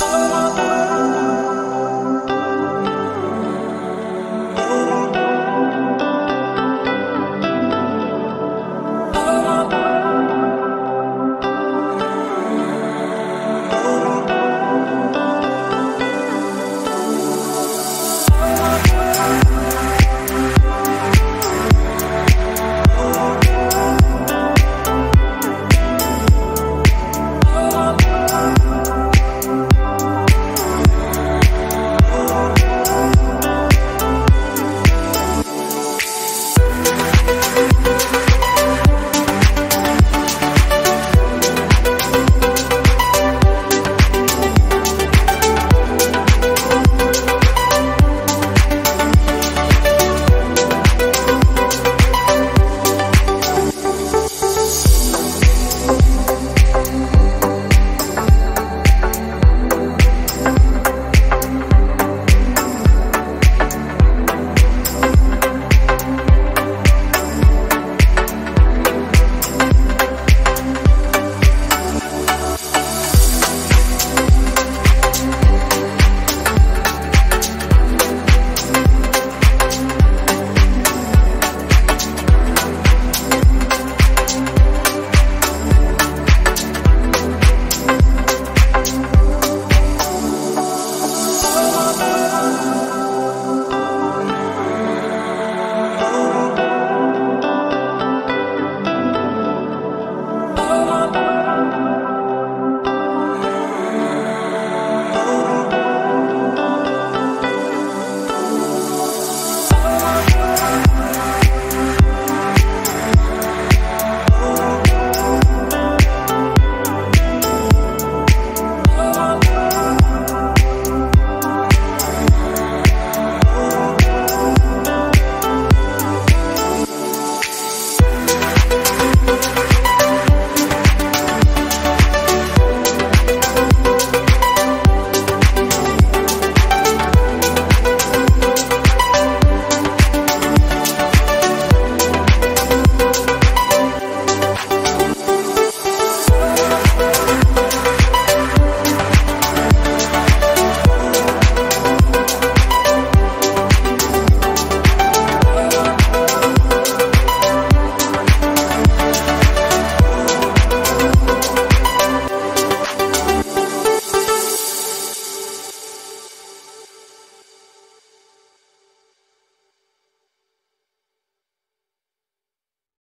Oh.